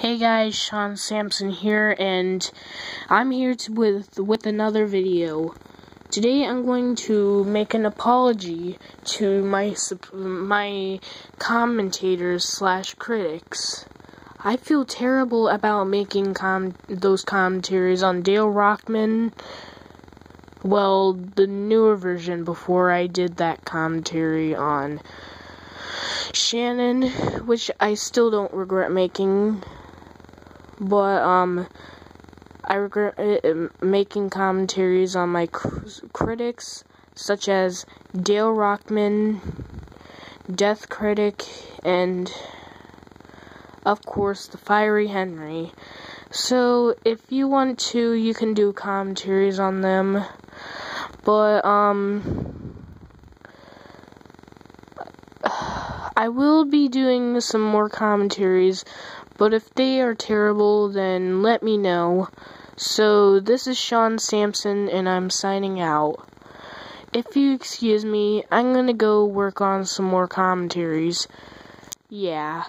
Hey guys, Sean Sampson here, and I'm here to, with with another video. Today I'm going to make an apology to my my commentators slash critics. I feel terrible about making com those commentaries on Dale Rockman. Well, the newer version before I did that commentary on Shannon, which I still don't regret making but um I regret uh, making commentaries on my cr critics such as Dale Rockman, Death Critic, and of course the Fiery Henry. So if you want to, you can do commentaries on them. But um I will be doing some more commentaries but if they are terrible, then let me know. So, this is Sean Sampson, and I'm signing out. If you excuse me, I'm gonna go work on some more commentaries. Yeah.